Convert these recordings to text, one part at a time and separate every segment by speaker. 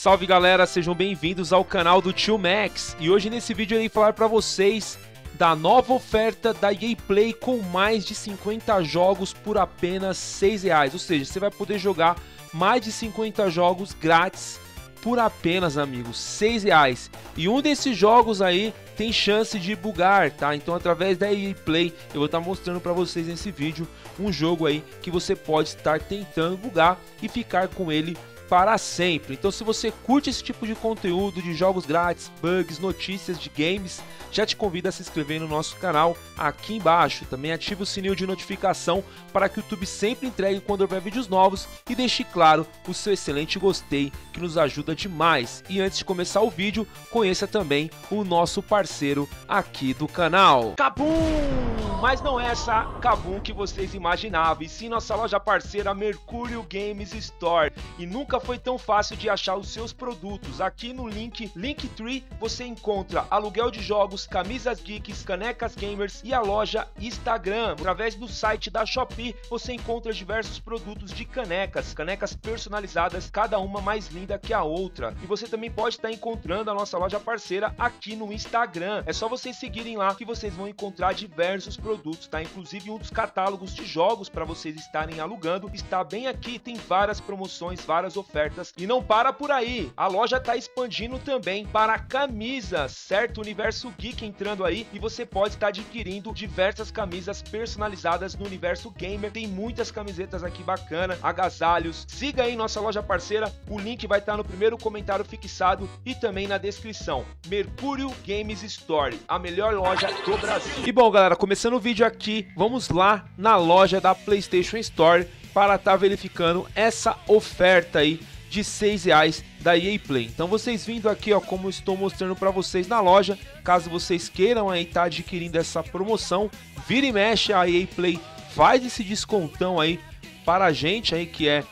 Speaker 1: Salve galera, sejam bem-vindos ao canal do Tio Max e hoje nesse vídeo eu irei falar para vocês da nova oferta da EA Play com mais de 50 jogos por apenas 6 reais, ou seja, você vai poder jogar mais de 50 jogos grátis por apenas, amigos, 6 reais. E um desses jogos aí tem chance de bugar, tá? Então através da EA Play eu vou estar mostrando para vocês nesse vídeo um jogo aí que você pode estar tentando bugar e ficar com ele para sempre. Então se você curte esse tipo de conteúdo de jogos grátis, bugs, notícias de games, já te convido a se inscrever no nosso canal aqui embaixo. Também ative o sininho de notificação para que o YouTube sempre entregue quando houver vídeos novos e deixe claro o seu excelente gostei que nos ajuda demais. E antes de começar o vídeo, conheça também o nosso parceiro aqui do canal. Cabum! Mas não é essa Kabum que vocês imaginavam, e sim nossa loja parceira Mercúrio Games Store. E nunca foi tão fácil de achar os seus produtos. Aqui no link Linktree você encontra aluguel de jogos, camisas geeks, canecas gamers e a loja Instagram. Através do site da Shopee você encontra diversos produtos de canecas, canecas personalizadas, cada uma mais linda que a outra. E você também pode estar encontrando a nossa loja parceira aqui no Instagram. É só vocês seguirem lá que vocês vão encontrar diversos produtos, tá? Inclusive um dos catálogos de jogos para vocês estarem alugando está bem aqui, tem várias promoções, várias ofertas e não para por aí. A loja está expandindo também para camisas, certo? Universo Geek entrando aí e você pode estar adquirindo diversas camisas personalizadas no universo gamer. Tem muitas camisetas aqui bacana, agasalhos. Siga aí nossa loja parceira, o link vai estar no primeiro comentário fixado e também na descrição. Mercúrio Games Store, a melhor loja do Brasil. E bom, galera, começando o vídeo aqui, vamos lá na loja da PlayStation Store para estar tá verificando essa oferta aí de 6 reais da EA Play. Então vocês vindo aqui, ó, como estou mostrando para vocês na loja, caso vocês queiram aí estar tá adquirindo essa promoção, vira e mexe a EA Play faz esse descontão aí para a gente aí que é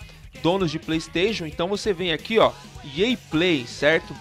Speaker 1: donos de PlayStation. Então você vem aqui, ó, EA Play, certo?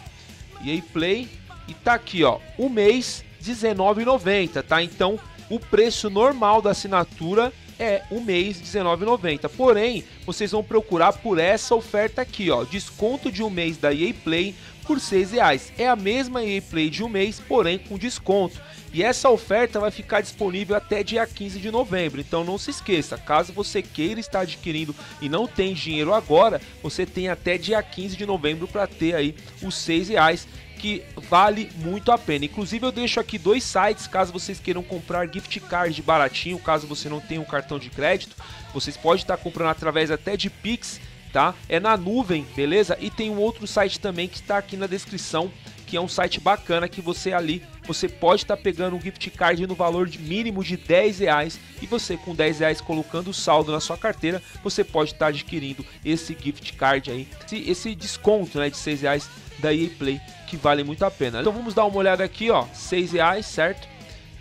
Speaker 1: EA Play e tá aqui, ó, o mês 19,90, tá? Então o preço normal da assinatura é um mês R$19,90. Porém, vocês vão procurar por essa oferta aqui, ó, desconto de um mês da EA Play por R$ reais. É a mesma EA Play de um mês, porém com desconto. E essa oferta vai ficar disponível até dia 15 de novembro. Então não se esqueça, caso você queira estar adquirindo e não tem dinheiro agora, você tem até dia 15 de novembro para ter aí os R$ reais que vale muito a pena. Inclusive eu deixo aqui dois sites caso vocês queiram comprar gift card baratinho, caso você não tenha um cartão de crédito, vocês podem estar comprando através até de Pix, tá? É na nuvem, beleza? E tem um outro site também que está aqui na descrição, é um site bacana que você ali você pode estar pegando um gift card no valor de mínimo de 10 reais e você com 10 reais colocando o saldo na sua carteira, você pode estar adquirindo esse gift card aí, esse, esse desconto né, de 6 reais da EA Play que vale muito a pena. Então vamos dar uma olhada aqui, ó, seis reais, certo?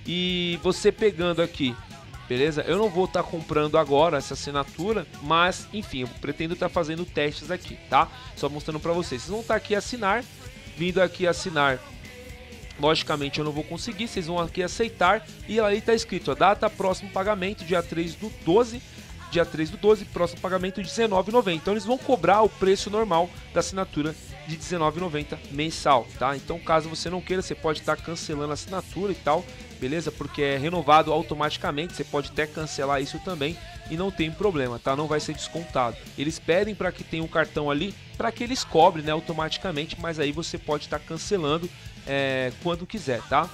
Speaker 1: E você pegando aqui, beleza? Eu não vou estar tá comprando agora essa assinatura, mas enfim, eu pretendo estar tá fazendo testes aqui, tá? Só mostrando para vocês. Vocês vão estar tá aqui assinar, vindo aqui assinar. Logicamente eu não vou conseguir, vocês vão aqui aceitar e ali está escrito a data próximo pagamento, dia 3 do 12 dia 3 do 12, próximo pagamento de R$19,90. Então eles vão cobrar o preço normal da assinatura de R$19,90 mensal, tá? Então caso você não queira, você pode estar cancelando a assinatura e tal, beleza? Porque é renovado automaticamente, você pode até cancelar isso também e não tem problema, tá? Não vai ser descontado. Eles pedem para que tenha um cartão ali para que eles cobrem, né, automaticamente, mas aí você pode estar cancelando é, quando quiser, tá?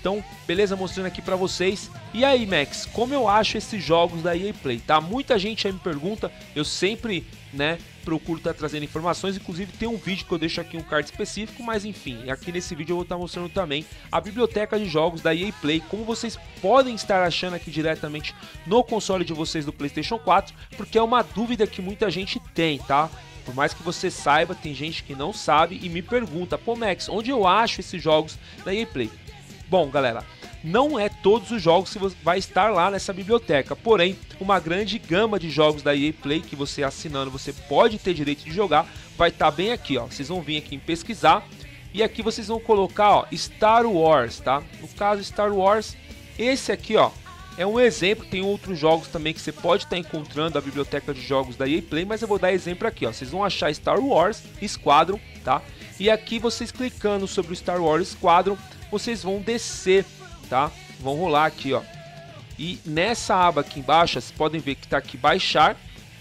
Speaker 1: Então, beleza, mostrando aqui para vocês. E aí, Max, como eu acho esses jogos da EA Play, tá? Muita gente aí me pergunta, eu sempre, né, procuro estar tá trazendo informações, inclusive tem um vídeo que eu deixo aqui um card específico, mas enfim, aqui nesse vídeo eu vou estar tá mostrando também a biblioteca de jogos da EA Play, como vocês podem estar achando aqui diretamente no console de vocês do PlayStation 4, porque é uma dúvida que muita gente tem, tá? Por mais que você saiba, tem gente que não sabe e me pergunta, pô Max, onde eu acho esses jogos da EA Play? Bom, galera, não é todos os jogos que vai estar lá nessa biblioteca, porém, uma grande gama de jogos da EA Play que você assinando, você pode ter direito de jogar, vai estar tá bem aqui, ó. Vocês vão vir aqui em pesquisar e aqui vocês vão colocar, ó, Star Wars, tá? No caso Star Wars, esse aqui, ó, é um exemplo, tem outros jogos também que você pode estar tá encontrando a biblioteca de jogos da EA Play, mas eu vou dar exemplo aqui, ó. Vocês vão achar Star Wars Squadron, tá? E aqui vocês clicando sobre o Star Wars Squadron, vocês vão descer, tá? Vão rolar aqui, ó. E nessa aba aqui embaixo, vocês podem ver que está aqui baixar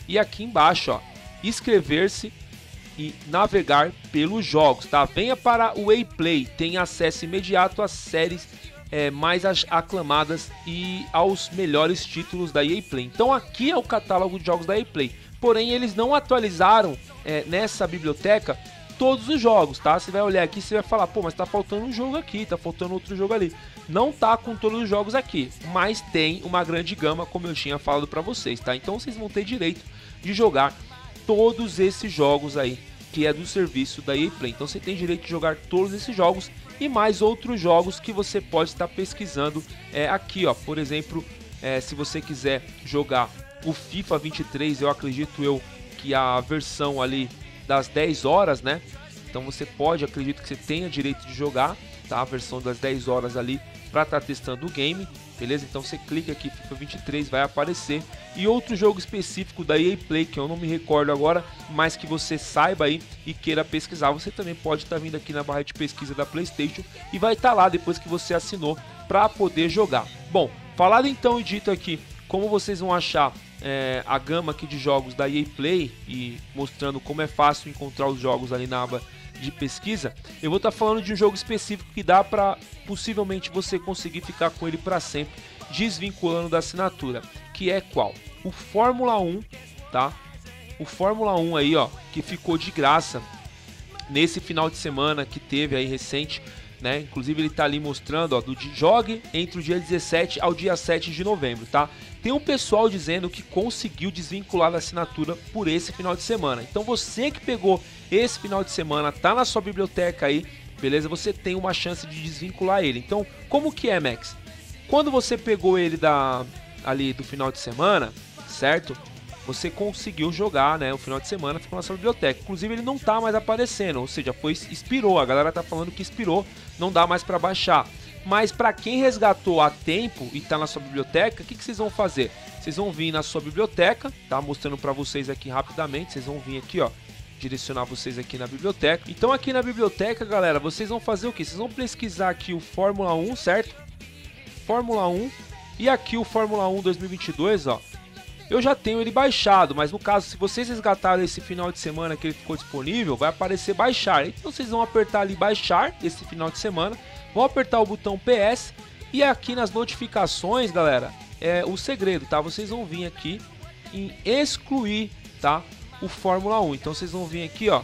Speaker 1: e aqui embaixo, ó, inscrever-se e navegar pelos jogos, tá? Venha para o EA Play, tem acesso imediato às séries é, mais aclamadas e aos melhores títulos da EA Play. Então aqui é o catálogo de jogos da EA Play. Porém, eles não atualizaram é, nessa biblioteca todos os jogos, tá? Você vai olhar aqui, você vai falar, pô, mas tá faltando um jogo aqui, tá faltando outro jogo ali. Não tá com todos os jogos aqui, mas tem uma grande gama, como eu tinha falado para vocês, tá? Então vocês vão ter direito de jogar todos esses jogos aí, que é do serviço da EA Play. Então você tem direito de jogar todos esses jogos e mais outros jogos que você pode estar pesquisando é, aqui, ó. Por exemplo, é, se você quiser jogar o FIFA 23, eu acredito eu que a versão ali das 10 horas, né? Então você pode, acredito que você tenha direito de jogar, tá? A versão das 10 horas ali para estar tá testando o game, beleza? Então você clica aqui FIFA 23 vai aparecer e outro jogo específico da EA Play que eu não me recordo agora, mas que você saiba aí e queira pesquisar, você também pode estar tá vindo aqui na barra de pesquisa da PlayStation e vai estar tá lá depois que você assinou para poder jogar. Bom, falado então e dito aqui como vocês vão achar é, a gama aqui de jogos da EA Play e mostrando como é fácil encontrar os jogos ali na aba de pesquisa, eu vou estar tá falando de um jogo específico que dá para possivelmente você conseguir ficar com ele para sempre, desvinculando da assinatura, que é qual? O Fórmula 1, tá? O Fórmula 1 aí, ó, que ficou de graça nesse final de semana que teve aí recente, né? Inclusive ele tá ali mostrando, ó, do jogue entre o dia 17 ao dia 7 de novembro, tá? Tem um pessoal dizendo que conseguiu desvincular a assinatura por esse final de semana. Então você que pegou esse final de semana, tá na sua biblioteca aí, beleza? Você tem uma chance de desvincular ele. Então, como que é, Max? Quando você pegou ele da ali do final de semana, certo? Você conseguiu jogar, né? O final de semana ficou na sua biblioteca. Inclusive ele não tá mais aparecendo, ou seja, foi expirou. A galera tá falando que expirou, não dá mais para baixar. Mas para quem resgatou a tempo e está na sua biblioteca, o que, que vocês vão fazer? Vocês vão vir na sua biblioteca, tá? Mostrando para vocês aqui rapidamente. Vocês vão vir aqui, ó, direcionar vocês aqui na biblioteca. Então aqui na biblioteca, galera, vocês vão fazer o que? Vocês vão pesquisar aqui o Fórmula 1, certo? Fórmula 1 e aqui o Fórmula 1 2022, ó. Eu já tenho ele baixado, mas no caso, se vocês resgataram esse final de semana que ele ficou disponível, vai aparecer baixar. Então vocês vão apertar ali baixar esse final de semana Vou apertar o botão PS e aqui nas notificações, galera, é o segredo, tá? Vocês vão vir aqui em excluir, tá? O Fórmula 1. Então vocês vão vir aqui, ó,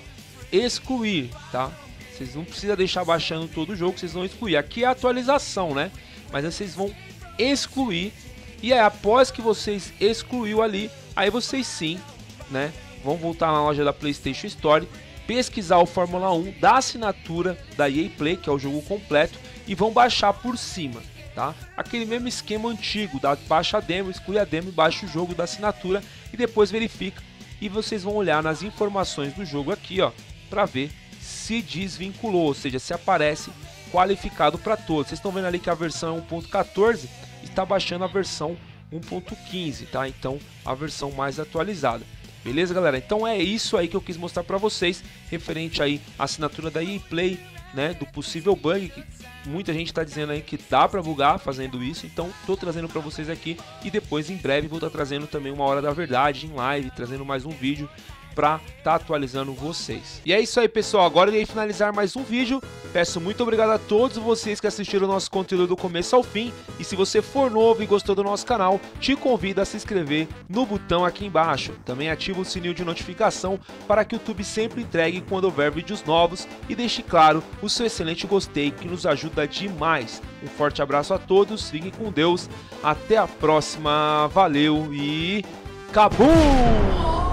Speaker 1: excluir, tá? Vocês não precisam deixar baixando todo o jogo, vocês vão excluir. Aqui é a atualização, né? Mas aí vocês vão excluir e aí após que vocês excluiu ali, aí vocês sim, né, vão voltar na loja da PlayStation Store pesquisar o Fórmula 1 da assinatura da EA Play, que é o jogo completo, e vão baixar por cima, tá? Aquele mesmo esquema antigo, da baixa a demo, exclui a demo, baixa o jogo da assinatura e depois verifica e vocês vão olhar nas informações do jogo aqui, ó, para ver se desvinculou, ou seja, se aparece qualificado para todos. Vocês estão vendo ali que a versão é 1.14, está baixando a versão 1.15, tá? Então, a versão mais atualizada. Beleza, galera? Então é isso aí que eu quis mostrar para vocês, referente aí à assinatura da EA Play, né, do possível bug que muita gente está dizendo aí que dá para bugar fazendo isso, então tô trazendo para vocês aqui e depois em breve vou estar tá trazendo também uma hora da verdade em live, trazendo mais um vídeo para tá atualizando vocês. E é isso aí, pessoal. Agora irei finalizar mais um vídeo. Peço muito obrigado a todos vocês que assistiram o nosso conteúdo do começo ao fim. E se você for novo e gostou do nosso canal, te convido a se inscrever no botão aqui embaixo. Também ativa o sininho de notificação para que o YouTube sempre entregue quando houver vídeos novos. E deixe claro o seu excelente gostei que nos ajuda demais. Um forte abraço a todos, fiquem com Deus. Até a próxima. Valeu e... Cabum!